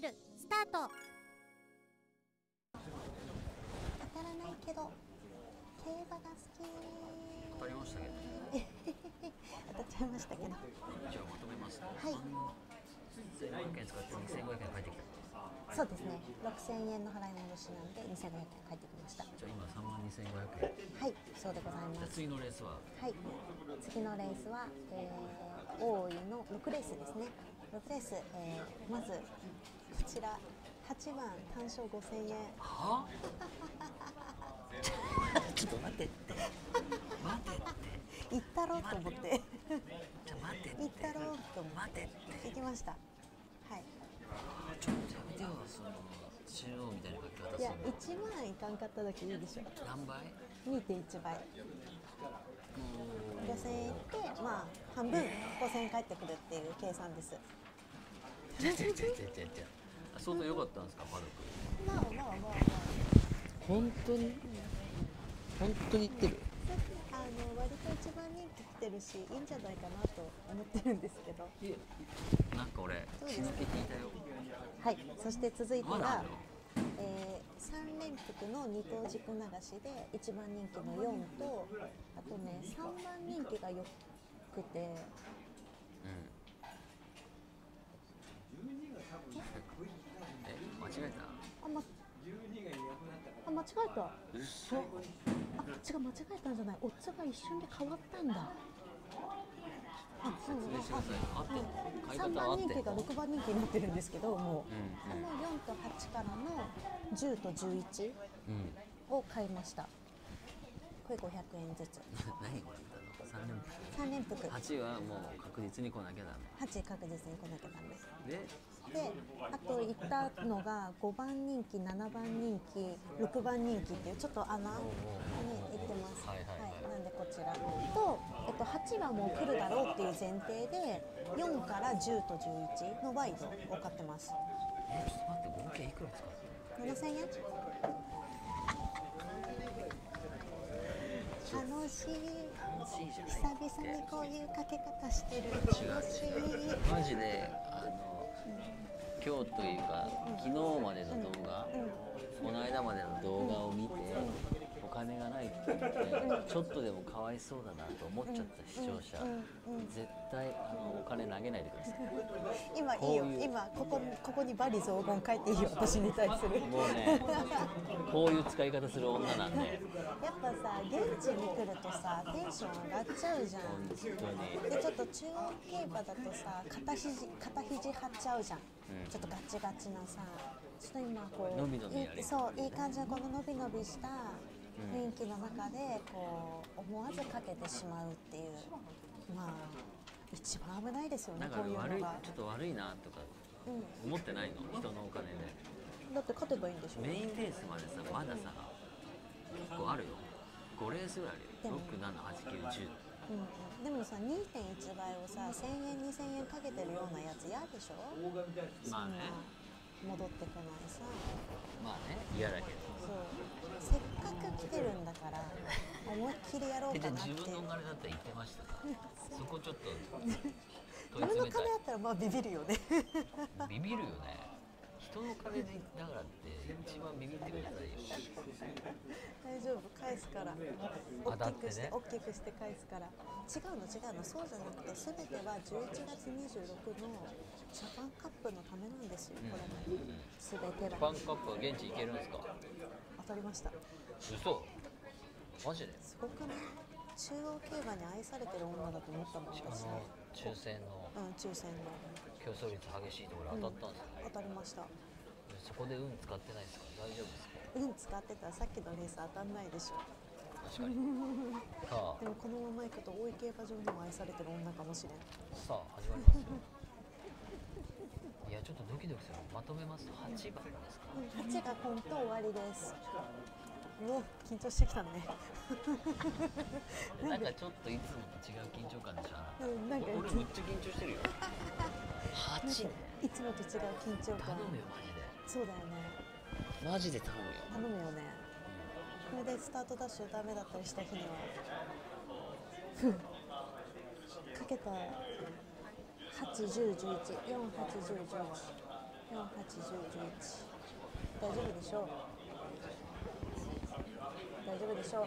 ェルスタート。当たらないけど競馬が好当たりましたけどき。当たっちゃいましたけど。はじゃあまとめますい。1500円使って2500円返ってきたそうですね。6000円の払い戻しなんで2500円返ってきました。じゃあ今3万2500円。はいそうでございじゃあます次のレースは？はい。次のレースは、えー、大井の6レースですね。6レース、えー、まずこちら8番単勝5000円。は ちょっと待ってって。待ってって。行ったろうと思って。ちょ待って行ったろうと思って。行きました。はい。ちょっとやめてよその中央みたいな書き方いやする1万いかんかっただけいいでしょ。の何倍？2.1倍。5000円いってまあ半分5000円返ってくるっていう計算です。ちゃちゃちゃちゃちゃ相当良かったんですかパドックまあまあまあまあ。本当に？本当に言ってる？あの割と一番人気来てるしいいんじゃないかなと思ってるんですけど。なんか俺血抜け聞いたよ。はいそして続いてがまだあるの、えー、3連複の二等軸流しで一番人気の4とあとね3番人気がよくて。うん。え？間違えた？あ、ま、あ間違えた。嘘。あ違う間違えたんじゃない。オッズが一瞬で変わったんだ。あそう。説明してください。合ってんの買い3方は合ってん番人気が6番人気になってるんですけどもう、うん。この4と8からの10と11うん。を買いました。これ500円ずつ3連複3連複8はもう確実に来なきゃダ8確実に来なきゃダメ。メでであと行ったのが5番人気7番人気6番人気っていうちょっと穴に行ってます。はいはいはい。なんでこちら。と、えっと、8はもう来るだろうっていう前提で4から10と11のワイドを買ってます。えちょっと待って合計いくら使って7000円？楽しい。楽しいじゃない久々にこういうかけ方してる。楽しいマジであの今日というか昨日までの動画、この間までの動画を見て、お金がないって言って、ちょっとでもかわいそうだなと思っちゃった視聴者、絶対あのお金投げないでください。今いいよ。今ここにここにバリ雑言書いていいよ私に対する。もうねこういう使い方する女なんで。やっぱさ現地に来るとさテンション上がっちゃうじゃん。でちょっと中央競馬だとさ肩肘肩肘張っちゃうじゃん、うん。ちょっとガチガチなさちょっと今こう伸び伸びそういい感じのこの伸び伸びした雰囲気の中でこう思わずかけてしまうっていうまあ一番危ないですよねこういうのが。ちょっと悪いなとか思ってないの？人のお金で。だって勝てばいいんでしょ？メインレースまでさまださ結構あるよ。5レースぐらいあるよ。678910うんうん、でもさ2.1倍をさ1000円2000円かけてるようなやつ嫌でしょ？まあね。戻ってこないさ。まあね嫌だけど来てるんだから思いっきりやろうかなって。自分のお金だったら言ってましたか？そこちょっと問い俺の金あったらまあビビるよね。ビビるよね。人の金でだからって一番ビビってくださいよ。大丈夫返すから。大きくして、ね大きくして返すから。違うの違うの。そうじゃなくて全ては11月26のジャパンカップのためなんですよこれも。全てジャパはンカップは現地行けるんですか？当たりました。嘘？マジで？すごくね中央競馬に愛されてる女だと思ったもんあ私の抽選の。うん抽選の。競争率激しいところ当たったんです当たりました。よ、そこで運使ってないですか？大丈夫ですか？運使ってた。らさっきのレース当たんないでしょ。確かに。さでもこのままいくと大井競馬場にも愛されてる女かもしれん。あさあ始まりますよキドキするまとめますと8番ですか？8が本当終わりです。うお緊張してきたね。なんかちょっといつもと違う緊張感でしょうんなんか俺めっちゃ緊張してるよ。8ねいつもと違う緊張感。頼むよマジで。そうだよね。マジで頼むよ。頼むよね。これでスタートダッシュダメだったりした日には。ふん。かけた81011481011四八十十一。大丈夫でしょう。大丈夫でしょう。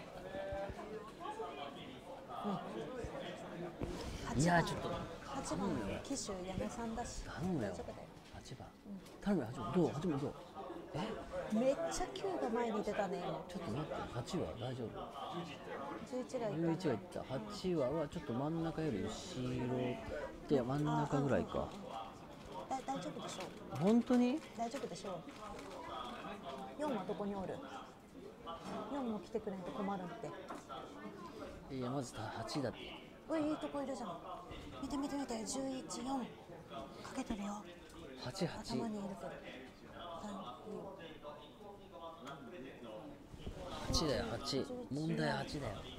うん。いやーちょっと。八番の騎手矢野さんだし。頼むよ。大丈夫だよ8番。頼むよ8番。どう？8番どう。え？めっちゃ9が前に出たねちょっと待って8は大丈夫？今11がい11たがいった。8話はちょっと真ん中より後ろ。で真ん中ぐらいか。だ大丈夫でしょう。本当に？大丈夫でしょう。4はどこにおる？4も来てくれんと困るっていやまず8だって。ういいいとこいるじゃん。見て見て見て114かけてるよ。88頭にいるけど8だよ8問題8だよ。あ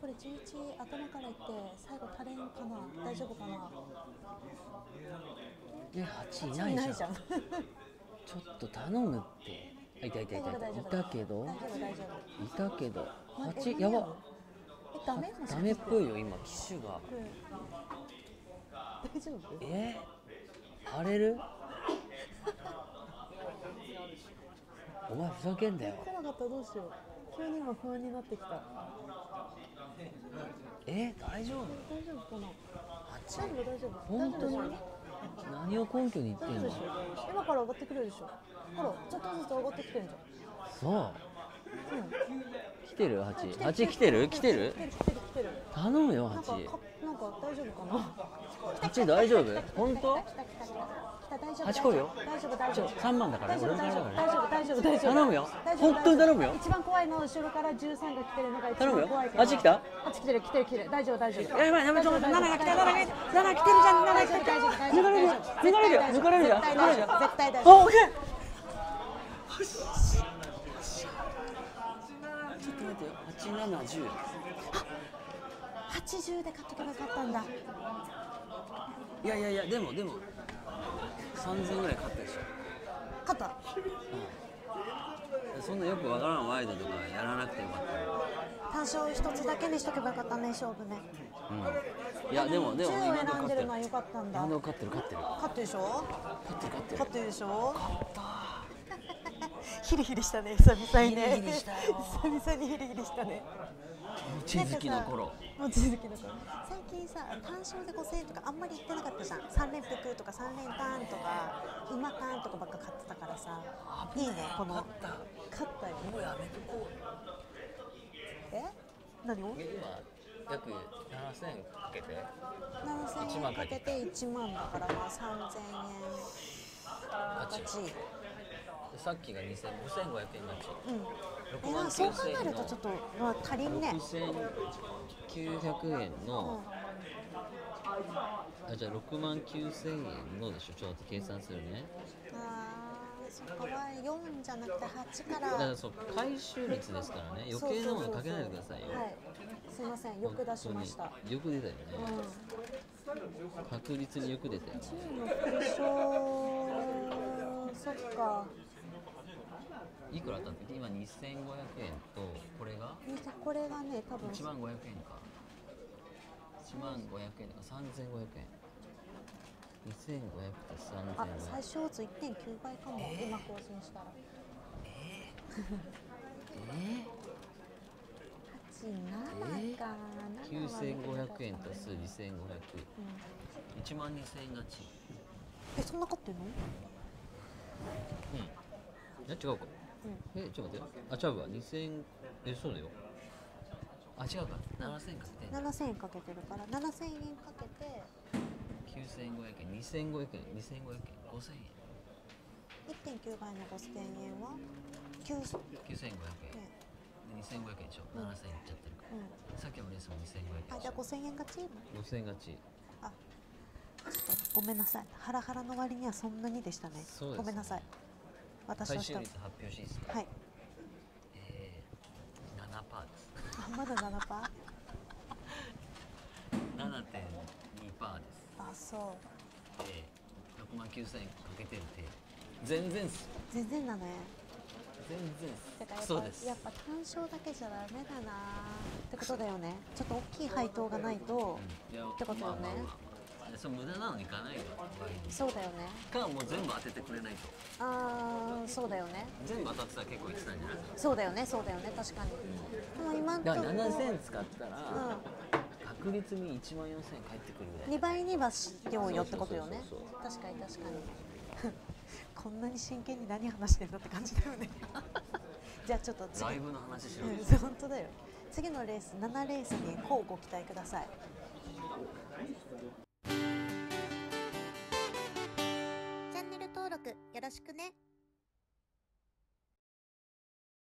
これ11頭からいって最後足れんかな？大丈夫かな？え8いないじゃん。ちょっと頼むって。あいたいたいたいた。けど。いたけど。え8やば。えダメ？ダメっぽいよ今機種が。うん。大丈夫？え？荒れる？お前ふざけんだよ。来なかったらどうしよう。急に今不安になってきたえ大丈夫？大丈夫かな大丈夫大丈夫本当に？何を根拠に言ってんの？今から上がってくるでしょ。ほらちょっとずつ上がってきてんじそう。ゃん。うん来てる 8? 8来てる来てる？来てる来てる来てる。頼むよなんかか8なんか大丈夫かな？8大丈夫？本当？来大丈夫八来るよ。大丈夫大丈夫。3番だから大丈夫大丈夫大丈夫大丈夫大丈夫。頼むよ。本当に頼むよ。一番怖いのは後ろから13が来てるのが一頼むよ。番怖いけど。あっち来た？あっち来てる来てる来てる。大丈夫大丈夫。やばいやばいちょっと待って。7が来た。7が来た7来てるじゃん7来てる大丈夫大丈夫。抜かれるよ。抜かれるよ。抜かれるよ。絶対大丈夫。絶対大丈夫あオッケーちょっと待ってよ。8710 80で買っとけばよかったんだ。いやいやいやでもでも3000ぐらい買ったでしょ。勝った。そんなよくわからんワイドとかやらなくてよかったよ。単勝一つだけにしとけばよかったね勝負ね。うん。いやでもでも10を今選んでるのはよかったんだ。今の勝ってる勝ってる。勝ってるでしょ？勝ってる勝ってる。勝ってるでしょ？ヒリヒリしたね。久々にね。ヒリヒリしたよ。久々にヒリヒリしたね。地づきの頃。もうの頃。最近さ単勝で5000円とかあんまり言ってなかったじゃん。3連服とか3連ターンとか馬ターンとかばっか買ってたからさ。いいねこの。勝った勝ったよ。もうやめとこう。え？何を？今約7000かけて。7000円かけて1万だからまあ3000円。勝ちさっきが2000 5500円勝ちう。ん。6え万なそう考9000円のえるとちょっと、まあ、足りんね6900円のあじゃあ6万9000円のでしょ。ちょっと計算するね。あーそこは4じゃなくて8かだかららそう回収率ですからね。余計なものかけないでくださいよ。はい。すいませんよく出しました。よく出たよね。うん。確実によく出たよ10のそっかいくら当たって今2500円とこれが？これがね多分。1万500円か。1万500円だから3500円。2500とあ3500最小図1.9倍かも、今更新したら。え87か、ー、9500円足す。2500うん。1万2000円勝ち。えそんな買ってんの？うん。え違うかえちょっと待って。よあ違うわ。2000えそうだよ。あ違うか。7000かけて7000円かけてるから7000円かけて。9500円。2500円。2500円。5000円。1.9倍の5000円は？9 9500円。ねで2500円でしょ。7000円いっちゃってるから。うん。さっきのレースも2500円あじゃあ5000円勝ち5000円勝ちあごめんなさい。ハラハラの割にはそんなにでしたね。そうですね。ごめんなさい私回はした収率発表していいですか、はい。えー、7%です。あまだ7パー？7.2%です。あそう。で6万9000円かけてるって全然っす全然だね。全然っだからやっぱすそうです。やっぱ単勝だけじゃダメだなってことだよね。ちょっと大きい配当がないと。ってことよね。まあまあまあ。でそれ無駄なのに行かないよ。そうだよね。かもう全部当ててくれないと。ああそうだよね。全部当たってたら結構行ってたんじゃないそうだよねそうだよね確かに、でも今んとこだから7000使ったら、う確実に1万4000円返ってくるぐらい。2倍にはしようよってことよね。確かに確かに。こんなに真剣に何話してんだって感じだよね。じゃあちょっと次。ライブの話しろよ。うん本当だよ。次のレース7レースにこうご期待くださいしくね。